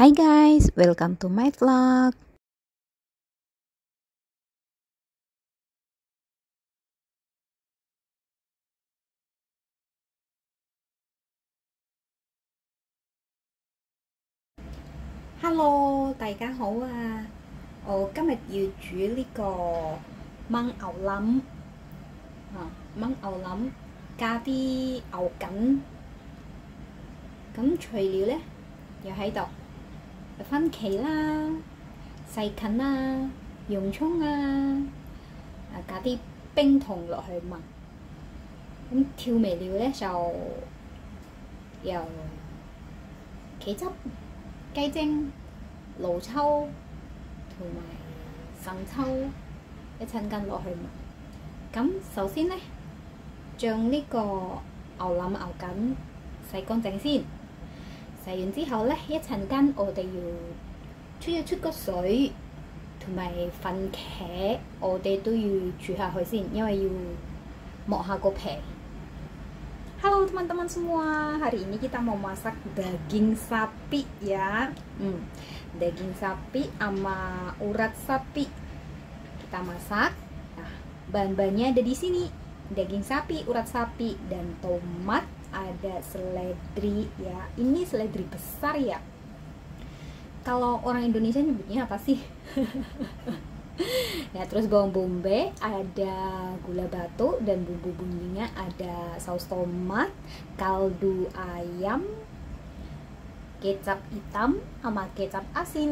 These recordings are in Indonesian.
Hi guys, welcome to my vlog. Hello，大家好啊！我今日要煮呢個燜牛腩啊，燜牛腩加啲牛筋。咁材料呢，又喺度，有 番茄啦、細芹啦、洋葱啊，啊加啲冰糖落去燜。咁調味料呢，就由茄汁。雞精、老抽同埋生抽一陣間落去燜。咁首先呢，將呢個牛腩牛筋洗乾淨先。 洗完之后呢，一阵间我哋要出一出个水，同埋番茄，我哋都要煮下去先，因为要剥下个皮。Halo teman-teman semua, hari ini kita mau masak daging sapi ya hmm, Daging sapi sama urat sapi Kita masak Nah, bahan-bahannya ada di sini Daging sapi, urat sapi, dan tomat ada seledri ya. Ini seledri besar ya. Kalau orang Indonesia nyebutnya apa sih? ya terus bawang bombay ada gula batu dan bumbu bumbunya ada saus tomat kaldu ayam kecap hitam sama kecap asin.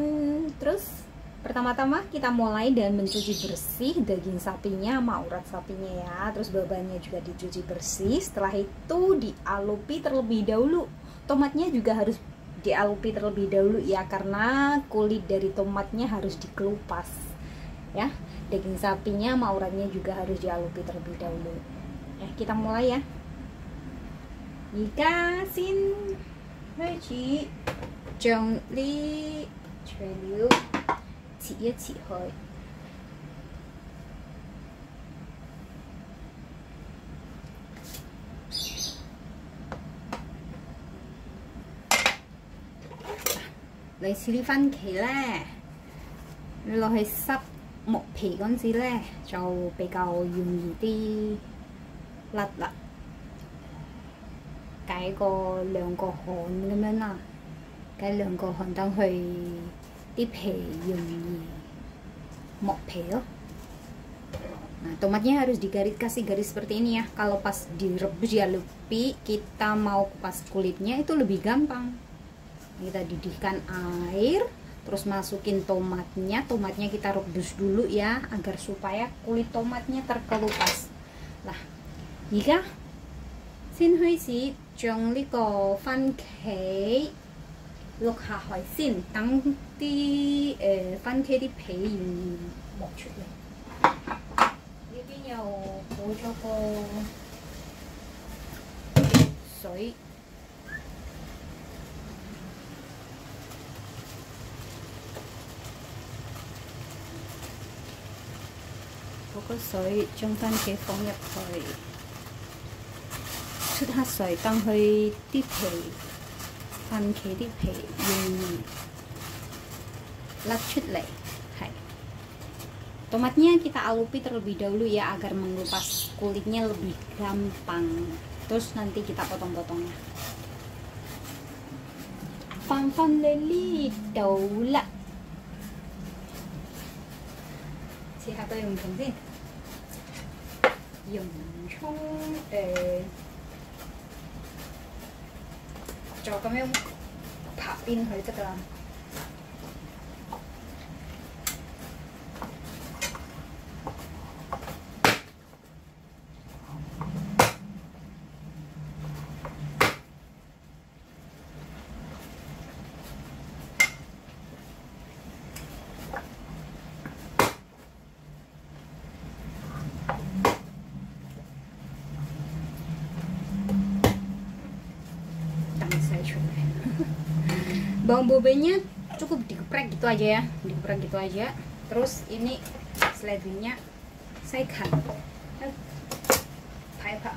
Terus pertama-tama kita mulai dengan mencuci bersih daging sapinya sama urat sapinya ya. Terus babanya juga dicuci bersih. Setelah itu dialupi terlebih dahulu. Tomatnya juga harus dialupi terlebih dahulu ya karena kulit dari tomatnya harus dikelupas ya. Daging sapinya maurannya juga harus dialupi terlebih dahulu. Ya kita mulai ya. Nika xin hơi chị trồng ly truyền liu chỉ一起去你似啲番茄咧，你落去濕木皮嗰陣時咧，就比較容易啲甩啦。解個兩個汗咁樣啦，解兩個汗等佢 啲皮容易木皮咯。Nah, tomatnya harus digaris kasih garis seperti ini ya. Kalau pas direbus ya lebih kita mau kupas kulitnya itu lebih gampang. Kita didihkan air, terus masukin tomatnya tomatnya kita rebus dulu ya agar supaya kulit tomatnya terkelupas lah jika xin huy si trong li ko fan kei luộc hạ hỏi xin tăng đi fan kei đi皮磨出嚟呢邊又補咗個水。嗰個水將番茄放入去，出下水，等佢啲皮 番茄啲皮容易甩出嚟，系。Tomatnya kita alupi terlebih dahulu ya agar mengelupas kulitnya lebih gampang. Terus nanti kita potong-potongnya. Fan fan leli daula. Siapa yang penting? 洋葱诶， 就咁樣拍邊佢得㗎啦。 bawang bobenya cukup dikeprek gitu aja ya. Dikeprek gitu aja. Terus ini seledrinya saya kan pakai pak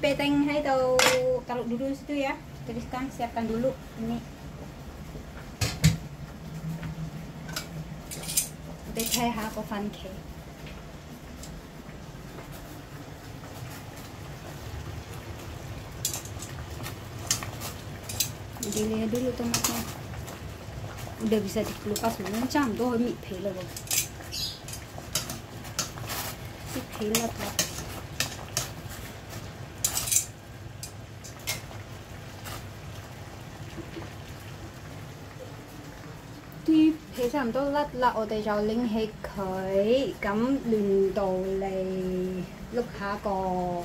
peteng hai tau. Taruh dulu situ ya tuliskan siapkan dulu. Ini. Udah है हाँ को फन Dilihat dulu tomatnya. Udah bisa dikelupas Macam tuh mie pelo Mie pelo tuh 差唔多甩啦，我哋就拎起佢，咁亂到嚟碌下個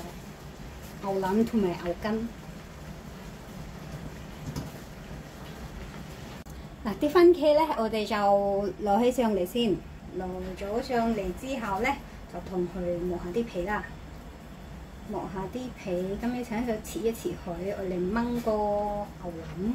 牛腩同埋牛筋。嗱，啲番茄咧，我哋就攞起上嚟先，攞咗上嚟之後咧，就同佢磨下啲皮啦，磨下啲皮，咁你請佢切一切佢，我嚟炆個牛腩。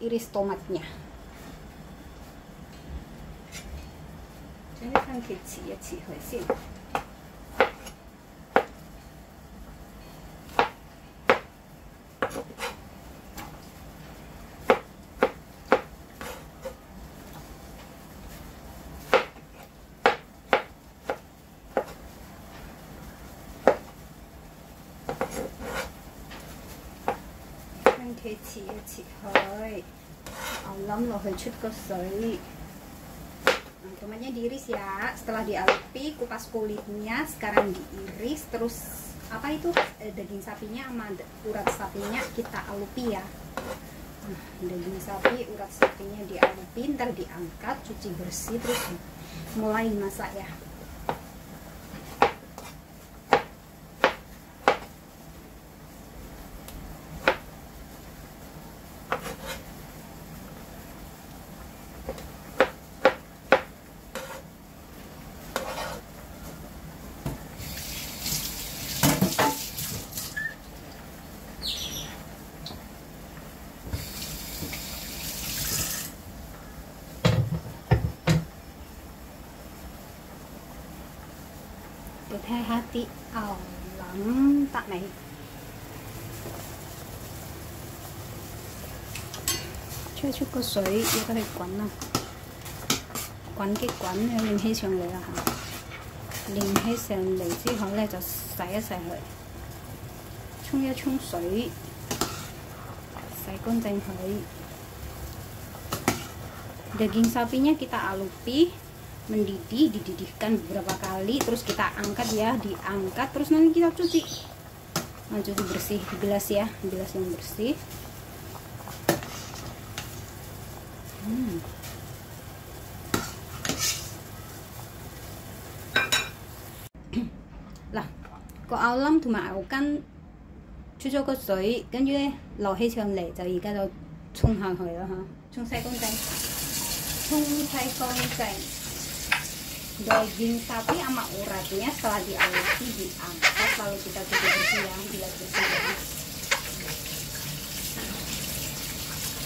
iris tomatnya. Kan kecil ya kecil sih. lanjut ke soi. Nah, tomatnya diiris ya. Setelah dialupi kupas kulitnya sekarang diiris. Terus apa itu? Eh, daging sapinya sama urat sapinya kita alupi ya. Nah, daging sapi urat sapinya dialupi ntar diangkat cuci bersih terus mulai masak ya hai hati ao lắm tặng này. Chưa chút có sấy yêu có thể quấn nào quấn cái quấn này lên hết xong rồi hả? Lên hết xong rồi chứ không là cho sấy một sấy rồi chung một chung sấy. Sấy con dành rồi daging sapinya kita alupi mendidih dididihkan beberapa kali terus kita angkat ya diangkat terus nanti kita cuci nah, cuci bersih di gelas ya di gelas yang bersih hmm. là có áo lắm thì mà áo căn chú cho có suối cái như lò hay trường lệ giờ 而家就冲下去啦吓，冲洗干净，冲洗干净。 daging sapi sama uratnya setelah diawasi diangkat lalu kita cuci bersih yang bila bersih.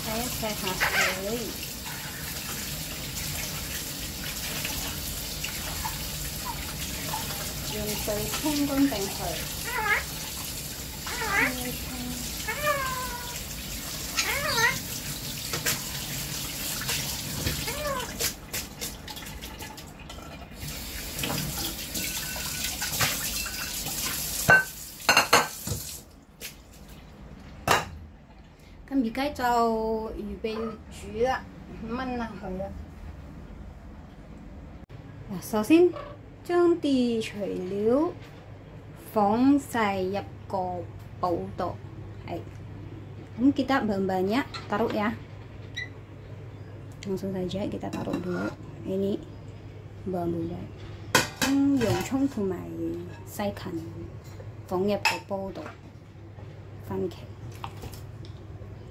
Saya sehat sekali yang saya tengkong tengkong 淨佢。咁而家就預備煮啦，燜下佢啦。嗱，首先將啲材料 放晒入個煲度，係。咁 kita bahan-bahannya taruh ya langsung saja kita taruh dulu ini bahan-bahan hmm, 洋葱同埋西芹放入個煲度番茄。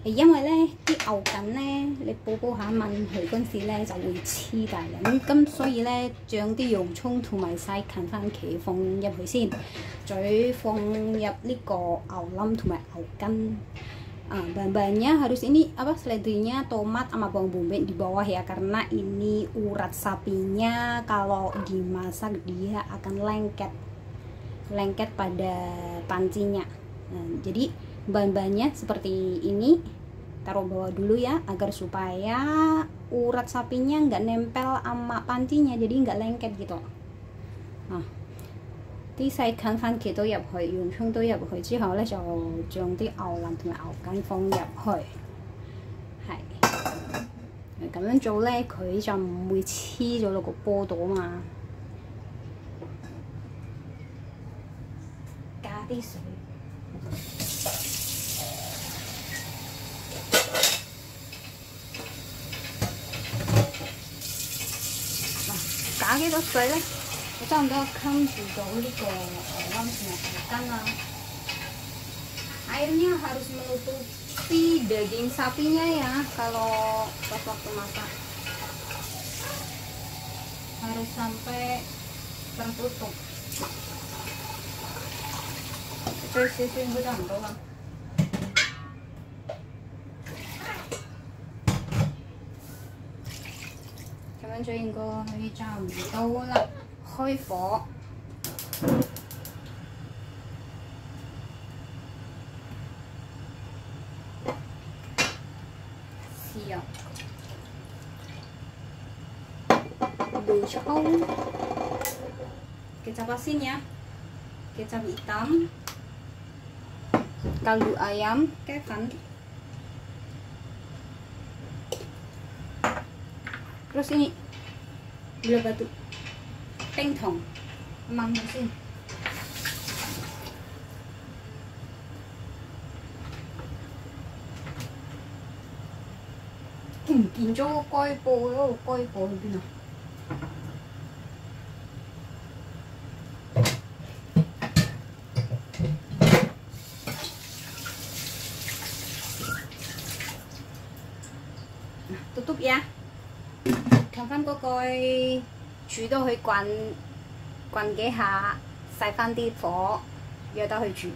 因为咧啲牛筋咧，你煲煲下焖佢嗰阵时咧就会黐大人，咁所以咧将啲洋葱同埋西芹、番茄放入去先，再放入呢个牛冧同埋牛筋。Uh, bahan-bahannya harus ini apa seledrinya tomat sama bawang bombay di bawah ya karena ini urat sapinya kalau dimasak dia akan lengket lengket pada pancinya nah, jadi bahan-bahannya seperti ini taruh bawah dulu ya agar supaya urat sapinya nggak nempel sama pancinya jadi nggak lengket gitu nah 啲细近番茄都入去，洋葱都入去之后咧，就将啲牛腩同埋牛筋放入去，系咁样做咧，佢就唔会黐咗落个波度啊嘛。加啲水。 嗱，加几多水咧？差唔多坑住到呢个诶温泉毛巾啦。Airnya harus menutupi daging sapinya ya kalau pas waktu masak. Harus sampai tertutup. Terus sisi udah doang. 咁样就应该差唔多啦。开火。豉油、bulu cong, kecap asin ya, kecap hitam, kaldu ayam, kevan, terus ini gula batu. 冰糖焖佢先。唔见咗个盖布，嗰个盖布去边啊？tutup ya. 冚翻嗰蓋。煮到佢滾滾幾下，細翻啲火，約得佢煮。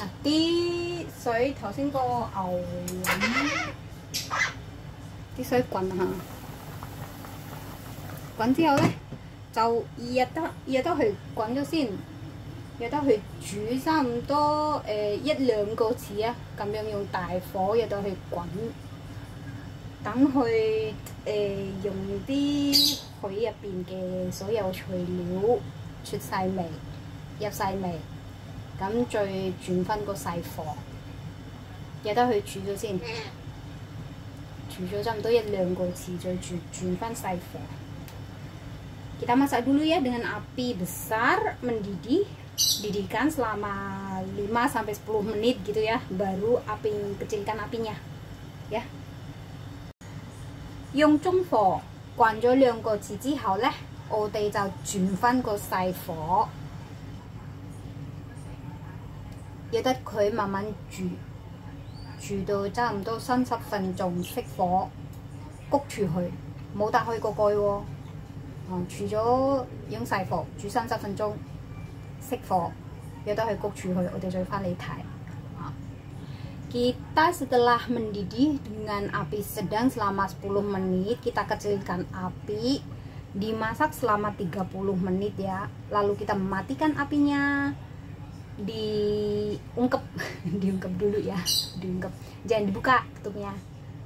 啊啲水頭先個牛啲水滾下，滾之後咧就約得約得佢滾咗先，約得佢煮差唔多誒、呃、一兩個字啊，咁樣用大火約到佢滾。 等佢诶、呃、用啲佢入边嘅所有材料出晒味，入晒味，咁再转翻个细火，由得佢煮咗先，煮咗差唔多一两个字，再转转翻细火。Kita masak dulu ya dengan api besar mendidih didihkan selama 5 sampai 10 menit gitu ya baru api kecilkan apinya ya 用中火慣咗兩個字之後呢，我哋就轉翻個細火，要得佢慢慢煮，煮到差唔多三十分鐘熄火，谷住佢，冇打開個蓋喎、哦。嗯，煮咗用細火煮三十分鐘，熄火，要得佢谷住佢，我哋再翻嚟睇。 Kita setelah mendidih dengan api sedang selama 10 menit, kita kecilkan api, dimasak selama 30 menit ya. Lalu kita mematikan apinya, diungkep, diungkep dulu ya, diungkep. Jangan dibuka tutupnya.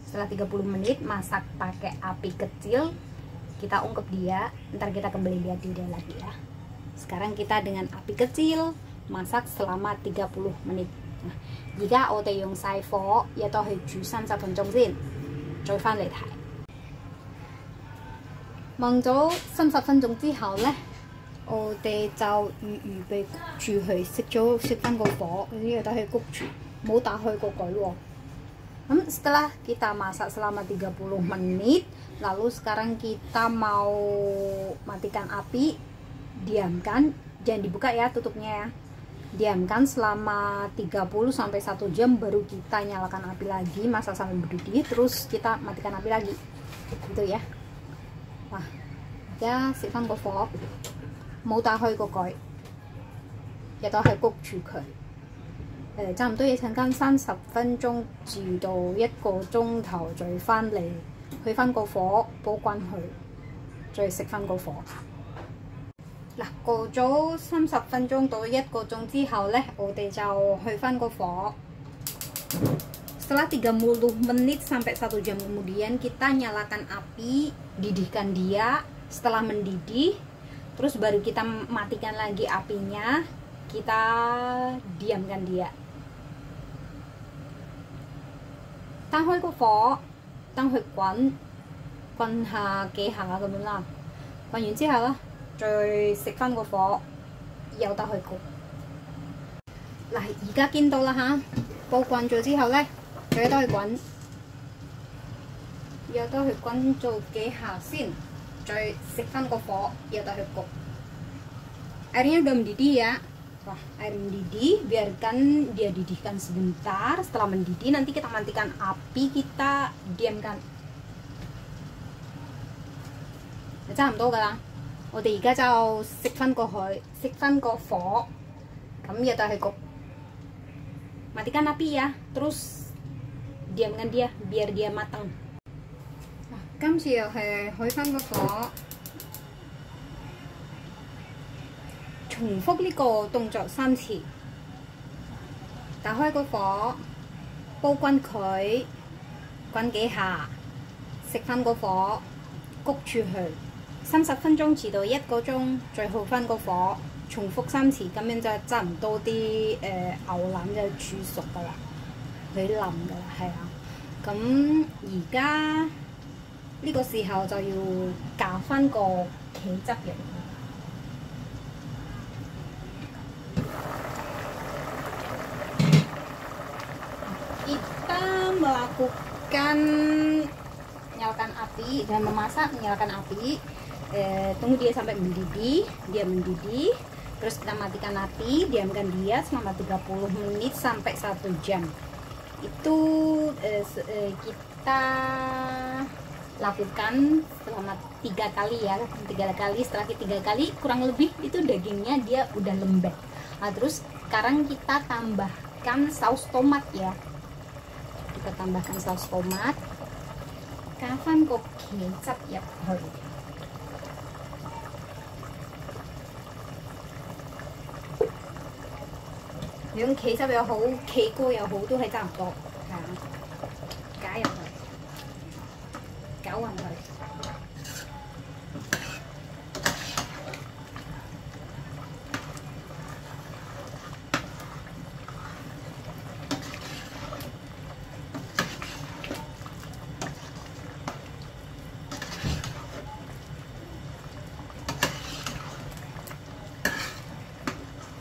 Setelah 30 menit masak pakai api kecil, kita ungkep dia, ntar kita kembali lihat dia lagi ya. Sekarang kita dengan api kecil masak selama 30 menit. 而家我哋用细火，亦都去煮三十分钟先，再翻嚟睇。焖咗三十分钟之后呢， 我哋就预预备住佢熄咗熄翻个火，呢个都系焗住，冇打开个盖喎。Hmm, setelah kita masak selama 30 menit, lalu sekarang kita mau matikan api, diamkan, jangan dibuka ya tutupnya ya. Diamkan selama 30 sampai 1 jam baru kita nyalakan api lagi, masak sampai mendidih, terus kita matikan api lagi. Gitu ya. Nah, ya, siapkan 个火，冇打开个盖，亦都系焗住佢。诶差唔多要阵间三十分钟至到一个钟头，再翻嚟去翻个火煲滚佢，再熄翻个火。 嗱，过咗三十分钟到一个钟之后呢，我哋就去翻个火。Setelah 30 menit sampai 1 jam kemudian kita nyalakan api, didihkan dia. Setelah mendidih, terus baru kita matikan lagi apinya, kita diamkan dia. 打开个火，等佢滚，滚下几下咁样啦。滚完之后咧， 再熄翻个火，由得佢焗。嗱，而家见到啦吓，煲滚咗之后咧，再由得佢滚，由得佢滚做几下先，再熄翻个火，由得佢焗。Airnya udah mendidih ya. Wah, air mendidih, biarkan dia didihkan sebentar. Setelah mendidih, nanti kita matikan api, kita diamkan. 差唔多噶啦， 我哋而家就熄翻過去，熄翻個火，咁亦都係焗。Matikan api ya, terus diamkan dia biar dia matang. Nah, 今次又係開翻個火。重複呢個動作三次，打開個火，煲滾佢，滾幾下，熄翻個火，焗住佢 三十分鐘至到一個鐘，再開翻個火，重複三次，咁樣就差唔多啲誒、呃、牛腩就煮熟噶啦，佢腍噶啦，係啊。咁而家呢個時候就要夾翻個茄汁嘅。melakukan nyalakan api dan memasak menyalakan api eh, tunggu dia sampai mendidih dia mendidih. Terus kita matikan api diamkan dia selama 30 menit sampai 1 jam. Itu eh, eh, kita lakukan selama tiga kali ya tiga kali. Setelah tiga kali kurang lebih itu dagingnya dia udah lembek. Nah, terus sekarang kita tambahkan saus tomat ya. Kita tambahkan saus tomat. Kapan kok kecap ya thôi những 茄汁又好，茄膏又好，都係差唔多嚇，加入去，攪勻佢。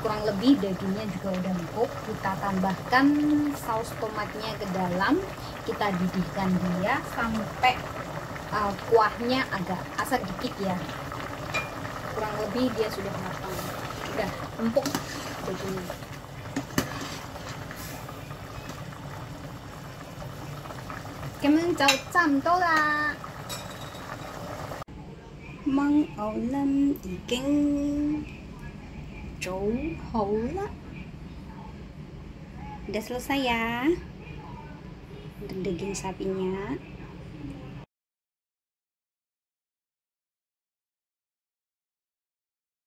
kurang lebih dagingnya juga udah empuk. Kita tambahkan saus tomatnya ke dalam. Kita didihkan dia sampai uh, kuahnya agak asat dikit ya. Kurang lebih dia sudah matang. Udah empuk dagingnya. Cảm chào chăm tốt là trấu hấu lah udah selesai ya. Untuk daging sapinya